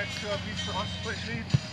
extra piece for us, please,